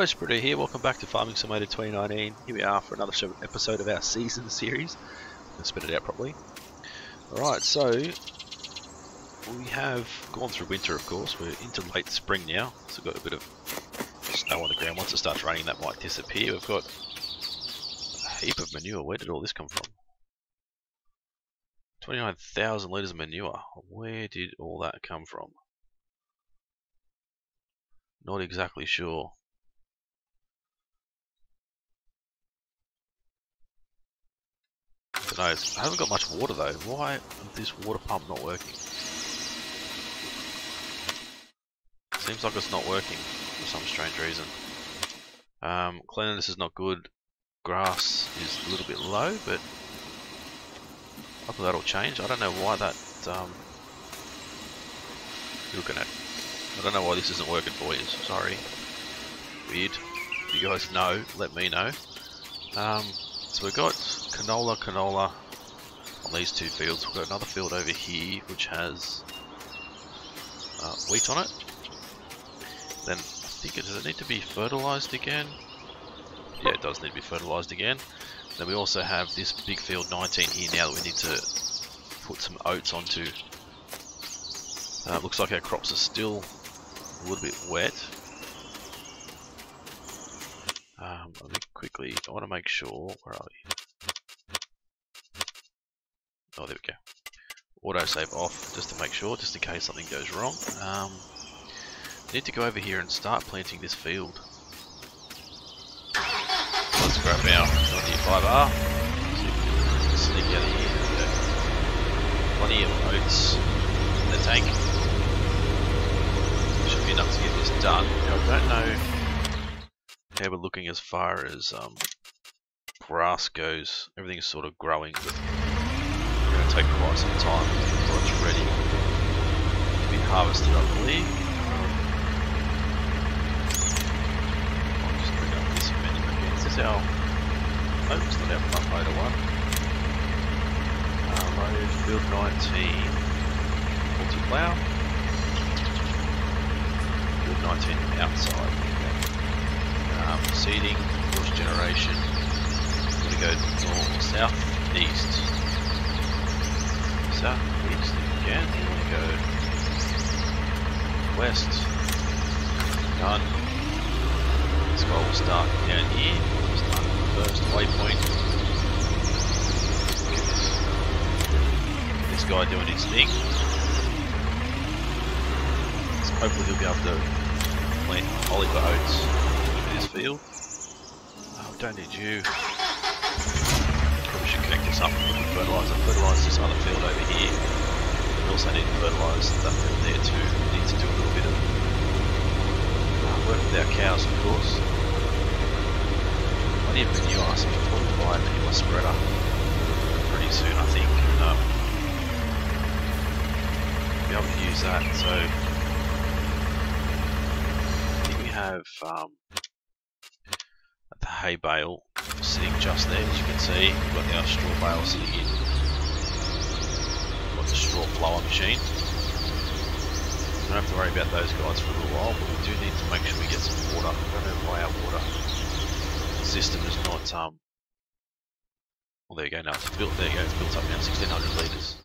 guys, Britto here. Welcome back to Farming Simulator 2019. Here we are for another episode of our season series. Let's spit it out properly. Alright, so we have gone through winter, of course. We're into late spring now, so we've got a bit of snow on the ground. Once it starts raining, that might disappear. We've got a heap of manure. Where did all this come from? 29,000 litres of manure. Where did all that come from? Not exactly sure. I haven't got much water though. Why is this water pump not working? Seems like it's not working for some strange reason. Um, cleanliness is not good. Grass is a little bit low, but hopefully that'll change. I don't know why that. Um, looking at. I don't know why this isn't working for you. Sorry. Weird. If you guys know, let me know. Um, so we've got canola, canola on these two fields. We've got another field over here which has uh, wheat on it. Then I think it does it need to be fertilized again? Yeah, it does need to be fertilized again. Then we also have this big field 19 here now that we need to put some oats onto. Uh, looks like our crops are still a little bit wet. Um, let me quickly, I want to make sure, where are we? Oh, there we go. Auto save off just to make sure, just in case something goes wrong. Um, need to go over here and start planting this field. Let's grab our 95R. See if we can sneak out of here. Plenty of oats in the tank. Should be enough to get this done. Now, I don't know how we're looking as far as um, grass goes. Everything's sort of growing, but it's going to take quite some time before it's ready to be harvested, I believe. I'll just bring up this again. Is our... Oh, it's not our front loader one. Uh, load field 19. Multi-plow. Field 19 outside. Um, seeding, force generation. I'm going to go north, south, east. South, east again. You want to go west. Done. This guy will start down here. Start the first waypoint. Guy doing his thing. So hopefully he'll be able to plant olive oats this field. Oh, don't need you. Probably should connect this up with the fertilizer. Fertilize this other field over here. We also need to fertilize that field there too. We need to do a little bit of uh, work with our cows, of course. I need manure, so I'll probably buy a spreader pretty soon, I think. And, um, be able to use that. So we have um, the hay bale sitting just there, as you can see. We've got our straw bale sitting in. Got the straw blower machine. Don't have to worry about those guys for a little while, but we do need to make sure we get some water. Don't know why our water system is not um well there you go now it's built there you go, it's built up now, sixteen hundred litres.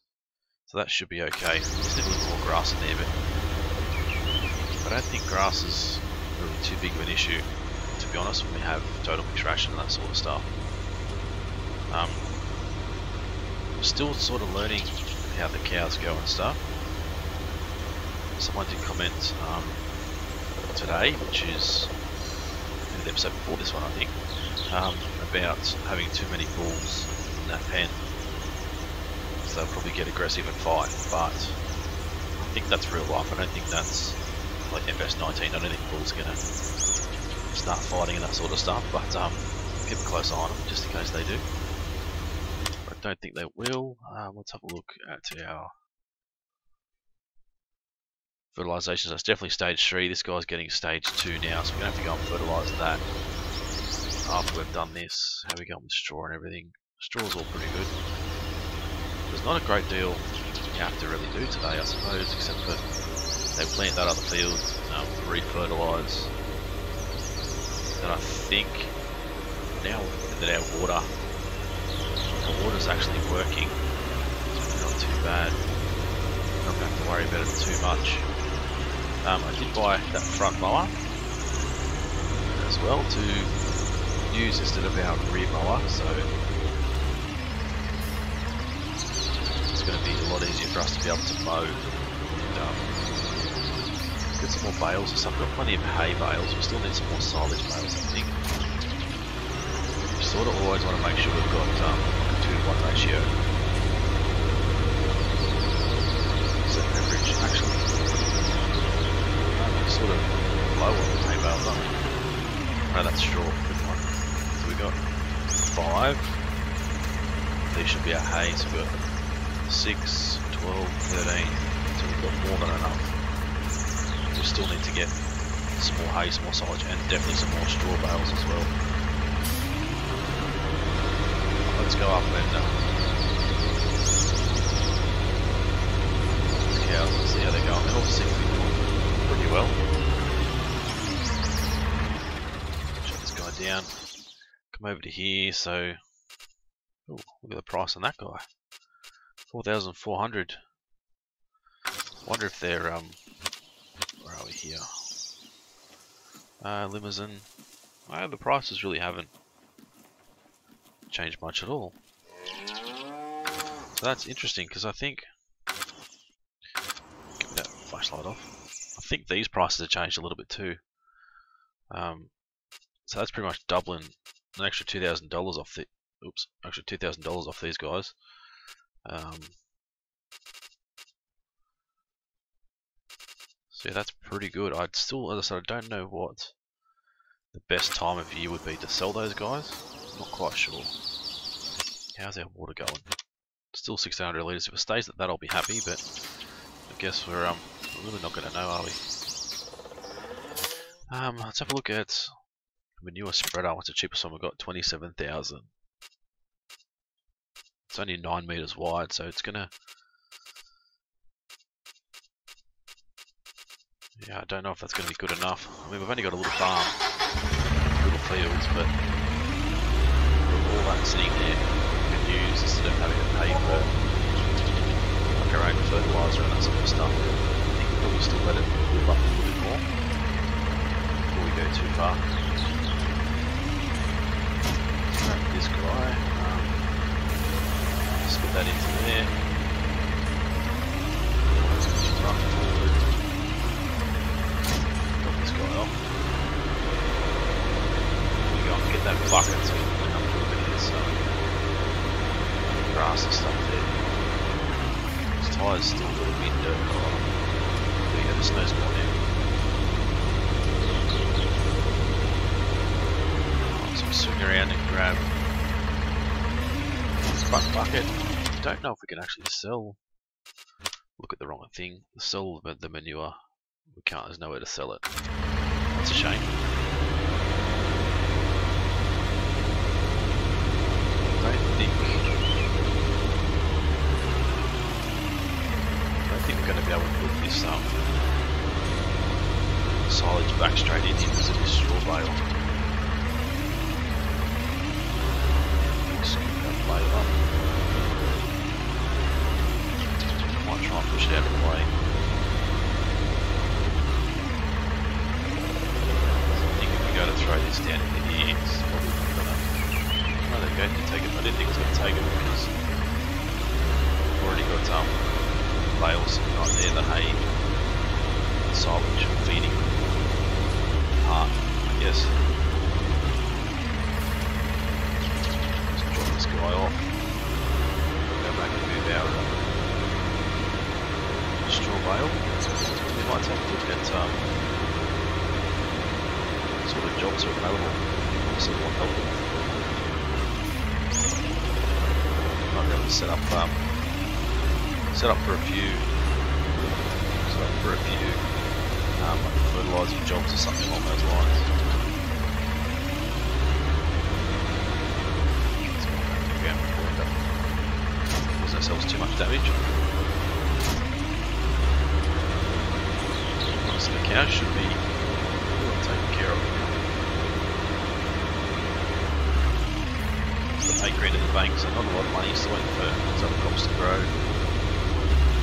So that should be okay. Need a little more grass in there, but I don't think grass is really too big of an issue to be honest, when we have total mixed ration and that sort of stuff. Um, I'm still sort of learning how the cows go and stuff. Someone did comment um, today, which is the episode before this one, I think, um, about having too many bulls in that pen. So they'll probably get aggressive and fight, but I think that's real life. I don't think that's like FS19. I don't think bulls are gonna start fighting and that sort of stuff, but um, keep a close eye on them just in case they do. I don't think they will. Um, let's have a look at our fertilizations. That's definitely stage 3. This guy's getting stage 2 now, so we're going to have to go and fertilize that after we've done this. How we going with straw and everything? Straw's all pretty good. There's not a great deal you have to really do today, I suppose, except for they plant that other field, um, then I think now that our water, our water's actually working, it's not too bad. Not going to have to worry about it too much. Um, I did buy that front mower as well to use instead of our rear mower, so it's going to be a lot easier for us to be able to mow and um, get some more bales and stuff. We've got plenty of hay bales, we still need some more silage bales I think. We sort of always want to make sure we've got um, a 2 to 1 ratio. So average actually um, sort of low on the hay bales, aren't we? No, that's straw. Good one. So we got five. These should be our hay. So we've got 6, 12, 13. So we've got more than enough. We still need to get some more hay, some more silage, and definitely some more straw bales as well. Let's go up and uh, and see how they're going. They all seem to be doing pretty well. Shut this guy down. Come over to here. So, oh, look at the price on that guy. 4,400. Wonder if they're, um, here? Uh, limousine. Uh, the prices really haven't changed much at all. So that's interesting because I think, that flashlight off. I think these prices have changed a little bit too. Um, so that's pretty much doubling an extra two thousand dollars off the, oops, extra two thousand dollars off these guys. Um, yeah, that's pretty good. I'd still, as I said, I don't know what the best time of year would be to sell those guys. Not quite sure. How's our water going? Still 1600 litres. If it stays at that, I'll be happy, but I guess we're um really not going to know, are we? Um, let's have a look at manure spreader. What's the cheapest one we've got? 27,000. It's only 9 meters wide, so it's gonna. Yeah, I don't know if that's gonna be good enough. I mean, we've only got a little farm, little fields, but all that sitting there we can use instead of having to pay for like our own fertilizer and that sort of stuff. I think we'll probably still let it build up a little bit more before we go too far. This guy. Um, just put that into there. Run forward. Drop this guy off. We go and get that bucket so we can clean up a little bit of this um, grass and stuff there. On the bottom. But yeah, the snow's gone. So we swing around and grab this bucket. Don't know if we can actually sell. Look at the wrong thing. Sell the, manure. We can't. There's nowhere to sell it. That's a shame. Don't think. Don't think we're going to be able to put this um silage back straight in here because it is straw bale. Scoop that up. It. I think if we go to throw this down into here, go. Take it. I didn't think it was gonna take it because already got um bales right there, the hay, silage feeding part, I guess. Just drop this guy off. Go back and move our straw bale. We might take a look at um, sort of jobs are available. See what help. Might be able to set up um, set up for a few. Set up for a few um, fertiliser jobs or something along those lines. Cause ourselves too much damage. So the cow should be well taken care of. It's the pay credit in the bank, so not a lot of money, so waiting for some crops to grow.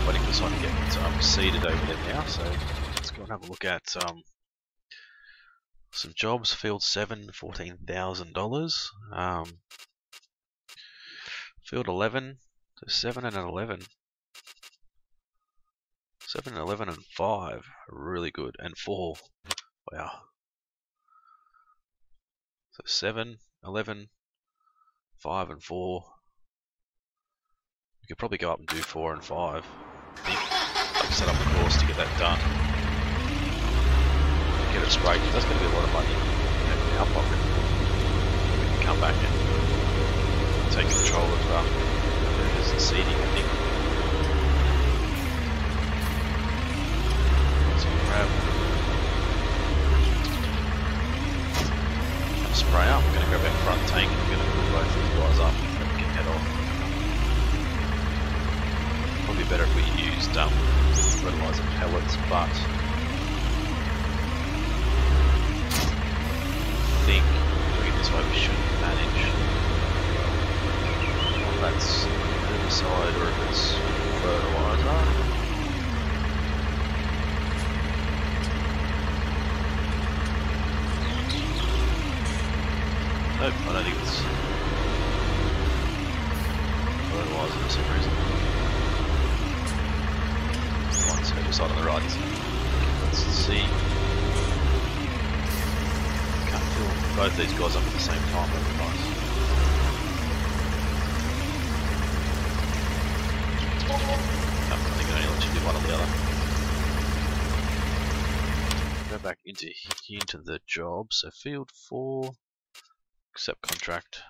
Waiting for someone to get um, seeded over there now, so let's go and have a look at um, some jobs. Field 7, $14,000. Um, field 11, so 7 and 11. 7, and 11 and 5 really good. And 4, wow. So 7, 11, 5 and 4. We could probably go up and do 4 and 5. Set up a course to get that done. Get it straight. That's going to be a lot of money in our pocket. We can come back and take control of um, the seeding, I think. grab spray up. I'm going to grab that front tank and we're going to pull both these guys up and we can head off. Probably better if we used um, fertilizer pellets, but I think doing it this way we should manage. If that's herbicide or if it's fertilizer. Nope, I don't think it's fertilizer for some reason. One's herbicide on the right. Let's see. Can't fill both these guys up at the same time, that'd be nice. I think it only lets you do one or the other. Go back into into the job. So field four accept contract.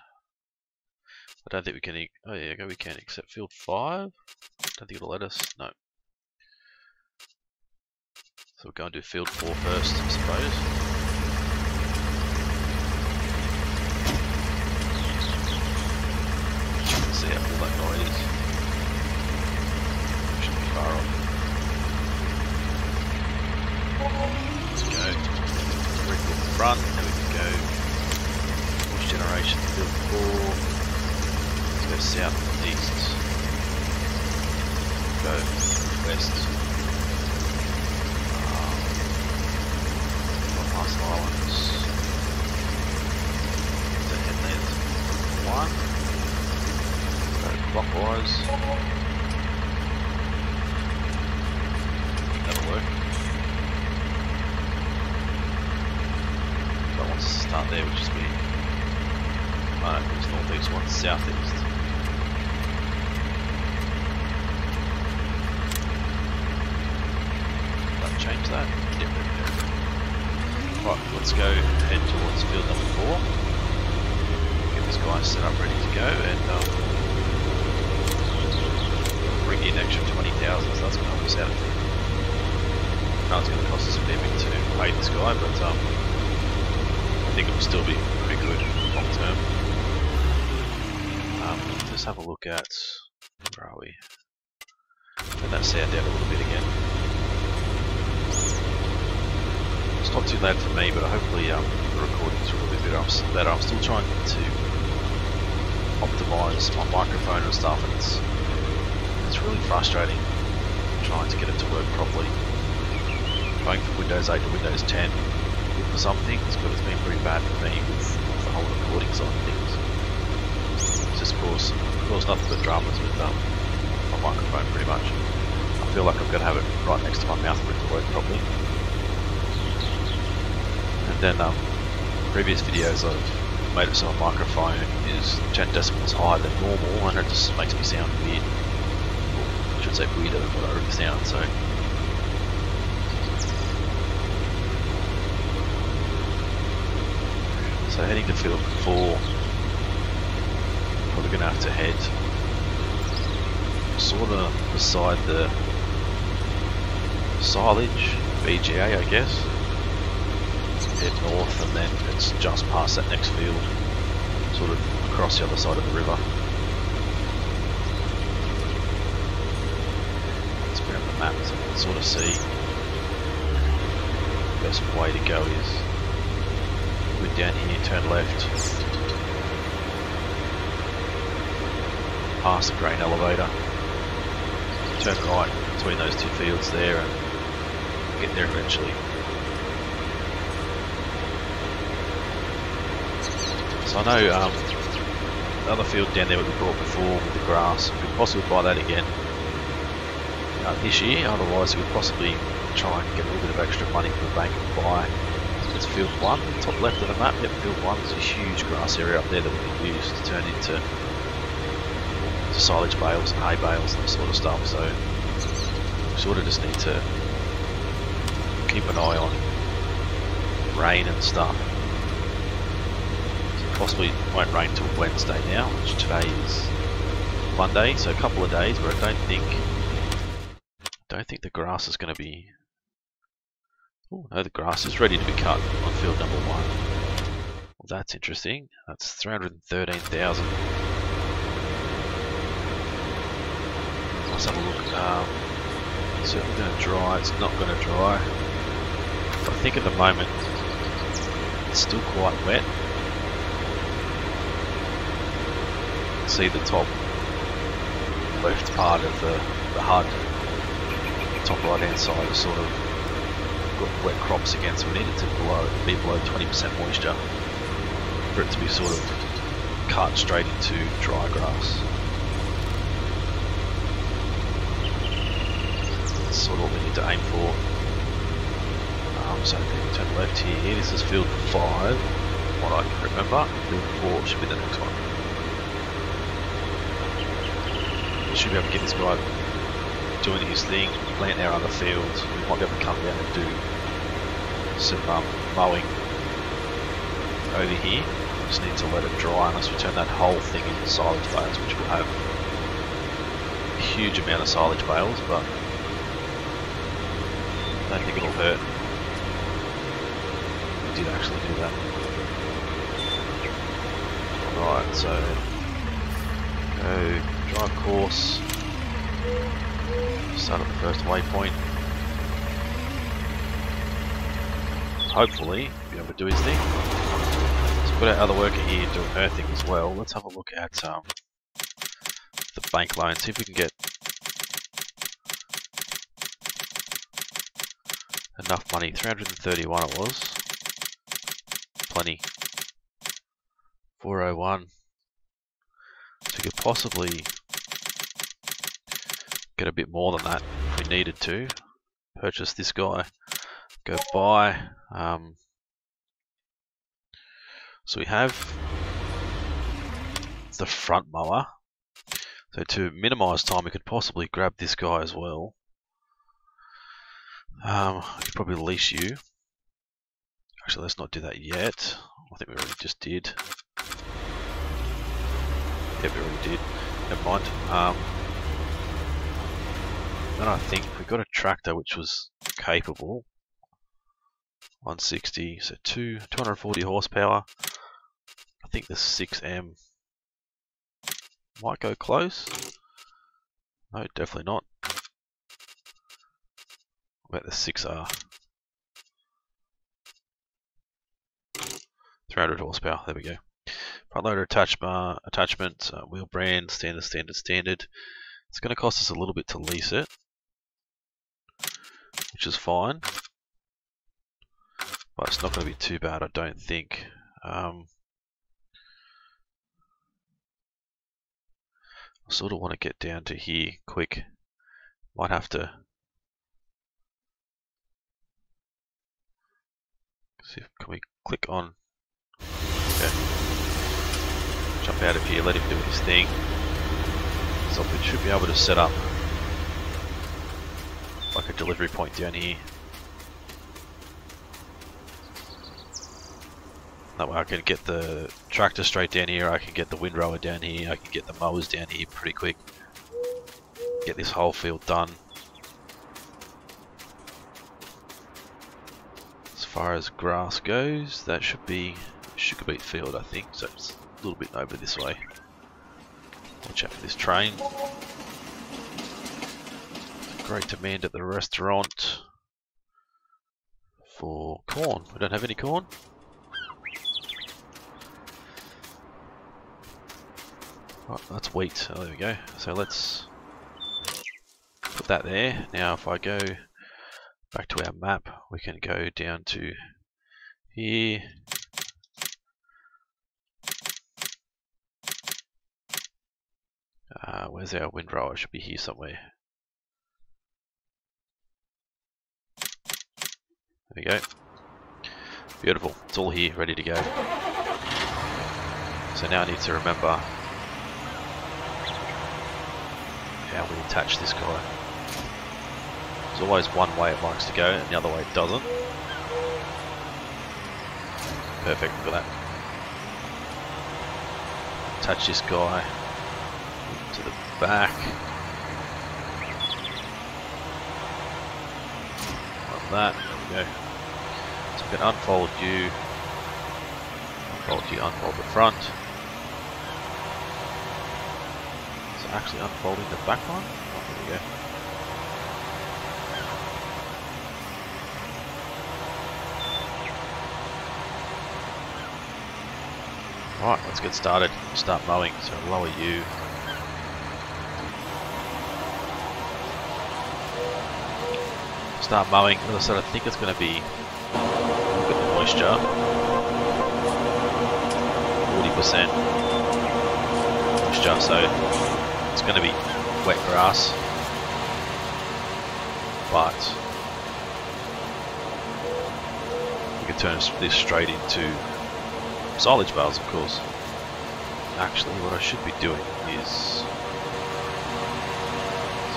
I don't think we can, oh yeah, we can accept field 5. I don't think it'll let us, no. So we'll go and do field 4 first, I suppose. See how that far off. Front, and we can go generation field 4. Let's go south and east. Go west. Um, past islands. The headland 1. Go clockwise. That'll work. So I want to start there, which is be uh, it's northeast, one southeast. That change that? Yep, Right, let's go head towards field number four. Get this guy set up ready to go and um, bring in extra 20,000 so that's going to help us out. I it's going to cost us a bit to pay this guy, but um, think it will still be pretty good long term. Um, let's have a look at where are we? Turn that sound down a little bit again. It's not too loud for me, but hopefully um, the recording's a little bit better. I'm still trying to optimize my microphone and stuff, and it's it's really frustrating trying to get it to work properly. Going from Windows 8 to Windows 10 for some things, but it's been pretty bad for me with the whole recording side of things just cause, cause nothing but dramas with um, my microphone pretty much. I feel like I'm going to have it right next to my mouth for it to work properly. And then um, previous videos I've made it so my microphone is 10 decibels higher than normal and it just makes me sound weird. Or I should say weirder than what I really sound, so So heading to field 4 probably going to have to head sort of beside the silage, BGA I guess. Head north and then it's just past that next field, sort of across the other side of the river. Let's bring up the map so we can sort of see the best way to go is down here, turn left, past the grain elevator. Turn right between those two fields there and get there eventually. So I know um, the other field down there that we brought before with the grass, we could possibly buy that again uh, this year, otherwise we could possibly try and get a little bit of extra money from the bank and buy it's field 1, top left of the map, yep, field 1 is a huge grass area up there that we can use to turn into silage bales and hay bales and that sort of stuff, so we sort of just need to keep an eye on rain and stuff. So possibly won't rain till Wednesday now, which today is Monday, so a couple of days where I don't think don't think the grass is going to be Oh, no, the grass is ready to be cut on field number one. Well, that's interesting. That's 313,000. Let's have a look. Um, it's certainly going to dry. It's not going to dry. I think at the moment it's still quite wet. See the top left part of the, the HUD, top right hand side is sort of wet crops again, so we need it to below, be below 20% moisture for it to be sort of cut straight into dry grass. That's sort of what we need to aim for. Um, so we turn left here, this is field 5, what I can remember. Field 4 should be the next one. We should be able to get this guy doing his thing, plant our other fields. We might be able to come down and do some um, mowing over here. Just need to let it dry unless we turn that whole thing into silage bales, which will have a huge amount of silage bales, but I don't think it'll hurt. We did actually do that. Right, so go drive course, start at the first waypoint. hopefully be able to do his thing. We've got our other worker here doing her thing as well. Let's have a look at um, the bank loan, see if we can get enough money. 331 it was. Plenty. 401. So we could possibly get a bit more than that if we needed to. Purchase this guy go buy. Um, so we have the front mower. So to minimize time, we could possibly grab this guy as well. Um, I could probably lease you. Actually, let's not do that yet. I think we already just did. Yeah, we already did. Never mind. Um, then I think we got a tractor which was capable. 160, so two, 240 horsepower. I think the 6M might go close. No, definitely not. What about the 6R? 300 horsepower, there we go. Front loader attachment, attachment uh, wheel brand, standard, standard, standard. It's going to cost us a little bit to lease it, which is fine. But it's not going to be too bad, I don't think. Um, I sort of want to get down to here quick. Might have to see if can we click on okay. Jump out of here, let him do his thing. So we should be able to set up like a delivery point down here. That way I can get the tractor straight down here, I can get the windrower down here, I can get the mowers down here pretty quick. Get this whole field done. As far as grass goes, that should be sugar beet field I think, so it's a little bit over this way. Watch out for this train. Great demand at the restaurant for corn. We don't have any corn. Right, that's wheat. Oh, there we go. So let's put that there. Now if I go back to our map, we can go down to here. Uh, where's our windrower? It should be here somewhere. There we go. Beautiful. It's all here, ready to go. So now I need to remember how we attach this guy. There's always one way it likes to go and the other way it doesn't. Perfect for that. Attach this guy to the back. Like that, there we go. Can unfold you, unfold you, unfold the front. actually unfolding the back one. Oh, there we go. Alright, let's get started. Start mowing, so lower you. Start mowing. As I said, I think it's going to be moisture. 40% moisture, so it's going to be wet grass, but we can turn this straight into silage bales, of course. Actually, what I should be doing is see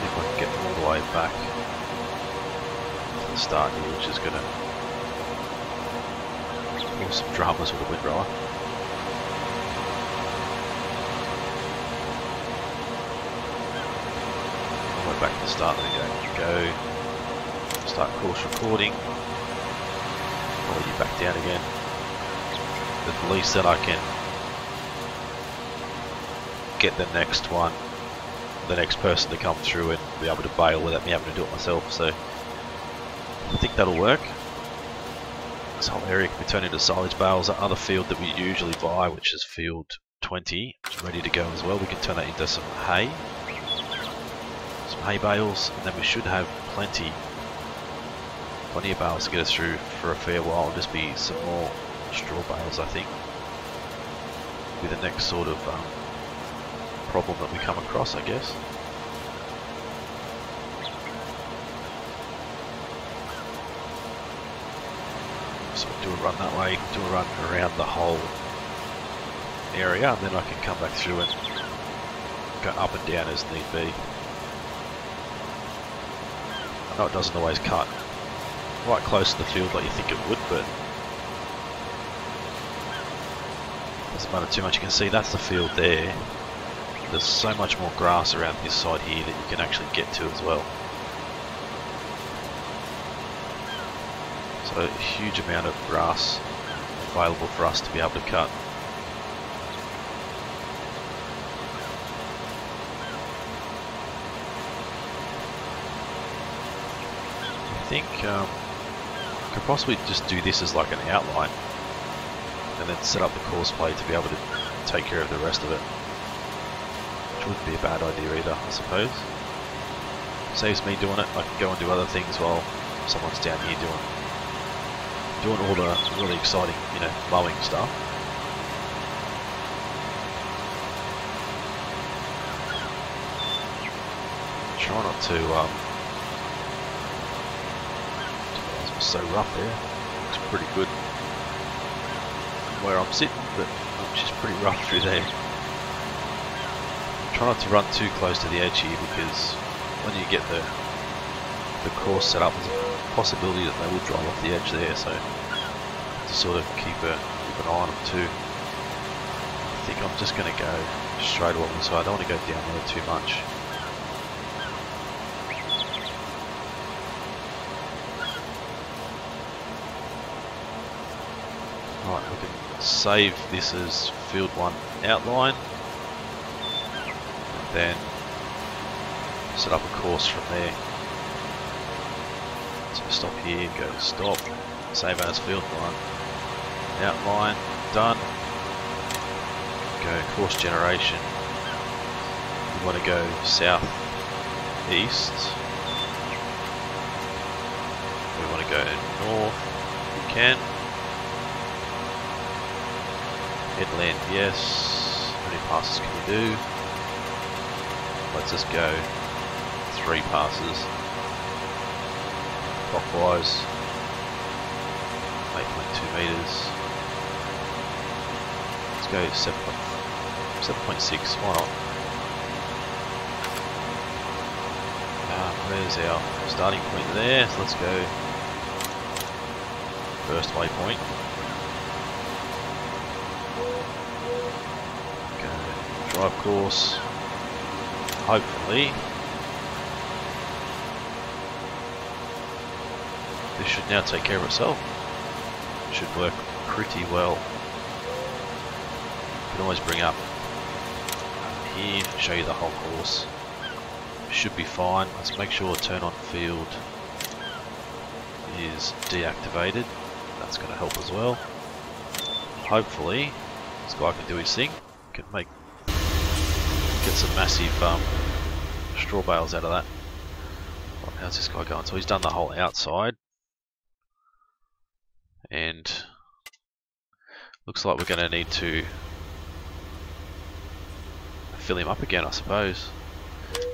if I can get all the way back to the start here, which is going to some dramas with the windrower. back to the start. There we go. Go. Start course recording. Pull you back down again. At least that I can get the next one, the next person to come through and be able to bale without me having to do it myself. So I think that'll work. This whole area can be turned into silage bales. That other field that we usually buy, which is field 20, is ready to go as well. We can turn that into some hay Some hay bales, and then we should have plenty, plenty of bales to get us through for a fair while. Just be some more straw bales, I think, be the next sort of um, problem that we come across, I guess. So do a run that way, do a run around the whole area, and then I can come back through and go up and down as need be. No, it doesn't always cut right close to the field like you think it would, but doesn't matter too much. You can see that's the field there. There's so much more grass around this side here that you can actually get to as well. So a huge amount of grass available for us to be able to cut. I think um, I could possibly just do this as like an outline and then set up the Courseplay to be able to take care of the rest of it. Which wouldn't be a bad idea either, I suppose. Saves me doing it, I can go and do other things while someone's down here doing doing all the really exciting, you know, mowing stuff. Try not to um, it's so rough there. Looks pretty good where I'm sitting, but it's just pretty rough through there. Try not to run too close to the edge here because when you get the the course set up, there's a possibility that they will drive off the edge there. So sort of keep, a, keep an eye on them too. I think I'm just going to go straight along the side. I don't want to go down there too much. Right, I can save this as field 1 outline And then set up a course from there so stop here go to stop save as field 1 outline done go course generation We want to go south east. We want to go north. We can. Headland, yes. How many passes can we do? Let's just go three passes. Clockwise. 8.2 meters. Let's go 7. 7.6, why not? Uh, where's our starting point there? So let's go first waypoint. Go drive course. Hopefully this should now take care of itself. Should work pretty well. Can always bring up here, show you the whole course. Should be fine. Let's make sure turn on field is deactivated. That's going to help as well. Hopefully, this guy can do his thing. Can make get some massive um, straw bales out of that. how's this guy going? So he's done the whole outside. And looks like we're going to need to fill him up again, I suppose.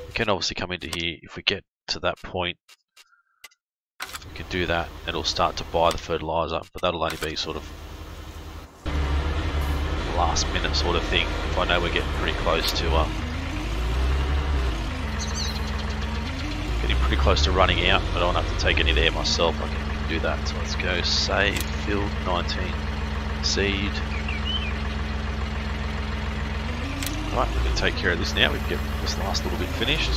We can obviously come into here if we get to that point. We can do that it'll start to buy the fertilizer, but that'll only be sort of last minute sort of thing if I know we're getting pretty close to um, getting pretty close to running out, but I don't have to take any there myself. I can do that. So let's go save field 19 seed Right, we can take care of this now. We can get this last little bit finished.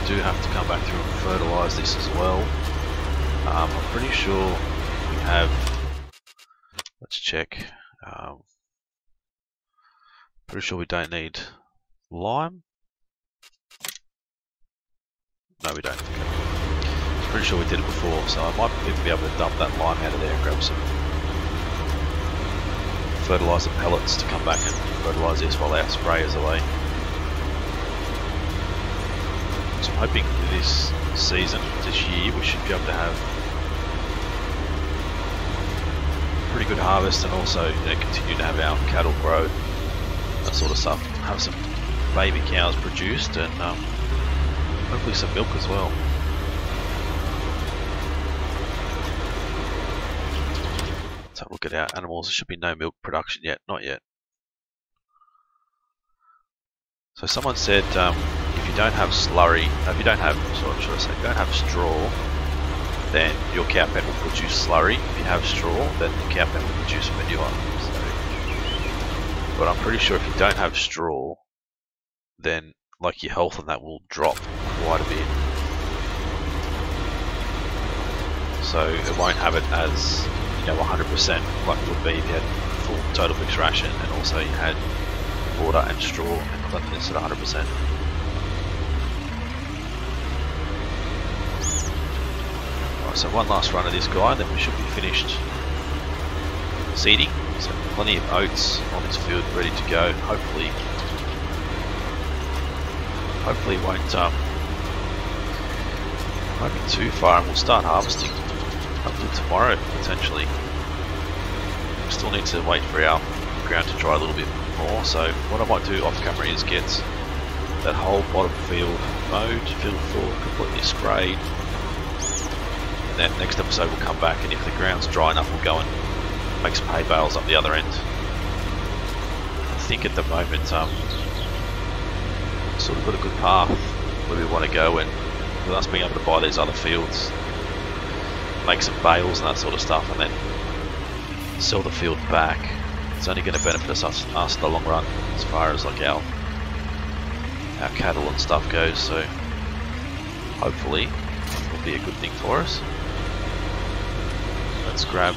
We do have to come back through and fertilise this as well. Um, I'm pretty sure we have. Let's check. Um, pretty sure we don't need lime. No, we don't. Pretty sure we did it before, so I might even be able to dump that lime out of there and grab some fertiliser pellets to come back and fertilise this while our spray is away. So I'm hoping this season, this year, we should be able to have pretty good harvest and also you know, continue to have our cattle grow, that sort of stuff. Have some baby cows produced and um, hopefully some milk as well. Let's have a look our animals. There should be no milk production yet. Not yet. So someone said um, if you don't have slurry, if you don't have, sorry, should I say, if you don't have straw, then your cow pen will produce slurry. If you have straw, then the cow pen will produce manure. So, but I'm pretty sure if you don't have straw, then like your health and that will drop quite a bit. So it won't have it as know 100% like would be if you had full total mixed ration and also you had water and straw and cleanliness at 100%. Right, so one last run of this guy, then we should be finished seeding. So plenty of oats on this field ready to go. Hopefully, hopefully it won't um, won't be too far, and we'll start harvesting hopefully tomorrow potentially. Still need to wait for our ground to dry a little bit more, so what I might do off camera is get that whole bottom field mowed, field full, completely sprayed. And then next episode we'll come back and if the ground's dry enough we'll go and make some hay bales up the other end. I think at the moment um, sort of got a good path where we want to go and with us being able to buy these other fields make some bales and that sort of stuff and then sell the field back. It's only going to benefit us, us in the long run as far as like our our cattle and stuff goes so hopefully will be a good thing for us. Let's grab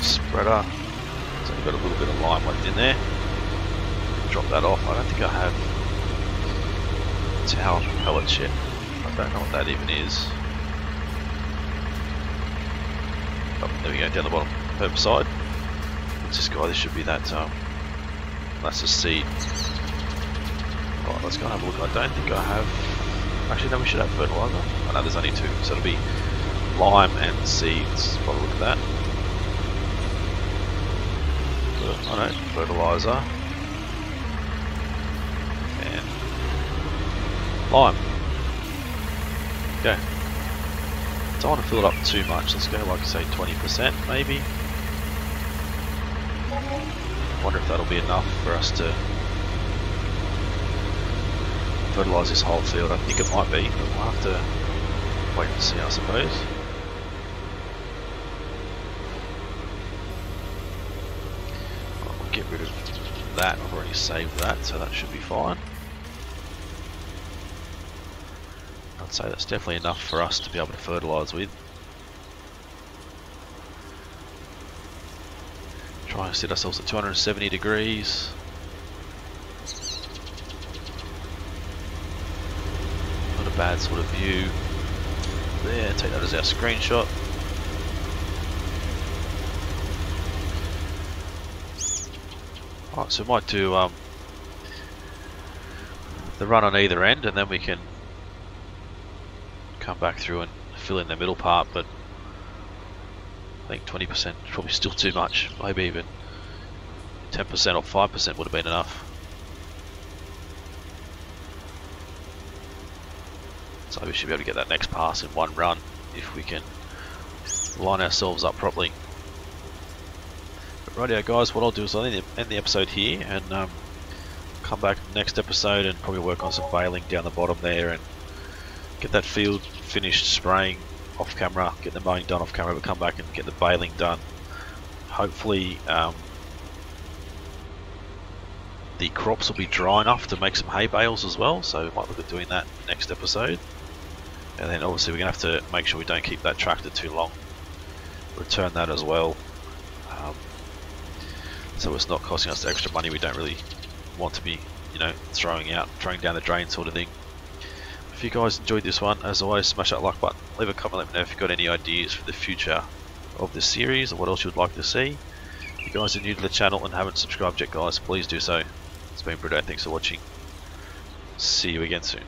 spreader. So we've got a little bit of lime left in there. Drop that off. I don't think I have tower pellet yet. I don't know what that even is Oh, there we go, down the bottom, herbicide. What's this guy? This should be that, um, that's the seed. Right, let's go and have a look. I don't think I have, actually no, we should have fertilizer. I know there's only two, so it'll be lime and seeds by the look of that. I know, fertilizer. And lime. Okay. Don't want to fill it up too much. Let's go like say 20% maybe. Wonder if that'll be enough for us to fertilise this whole field. I think it might be, but we'll have to wait and see I suppose. get rid of that. I've already saved that, so that should be fine. I'd say that's definitely enough for us to be able to fertilise with. Try and set ourselves at 270 degrees. Not a bad sort of view. There, take that as our screenshot. Alright, so we might do um, the run on either end and then we can come back through and fill in the middle part, but I think 20% is probably still too much. Maybe even 10% or 5% would have been enough. So we should be able to get that next pass in one run if we can line ourselves up properly. But rightio guys, what I'll do is I'll end the episode here and um, come back next episode and probably work on some baling down the bottom there and get that field finished spraying off camera, get the mowing done off camera, but come back and get the baling done. Hopefully um, the crops will be dry enough to make some hay bales as well, so we might look at doing that next episode. And then obviously we're going to have to make sure we don't keep that tractor too long. Return that as well. Um, so it's not costing us extra money we don't really want to be, you know, throwing out, throwing down the drain sort of thing. If you guys enjoyed this one, as always, smash that like button, leave a comment, let me know if you've got any ideas for the future of this series or what else you'd like to see. If you guys are new to the channel and haven't subscribed yet, guys, please do so. It's been Britto, thanks for watching. See you again soon.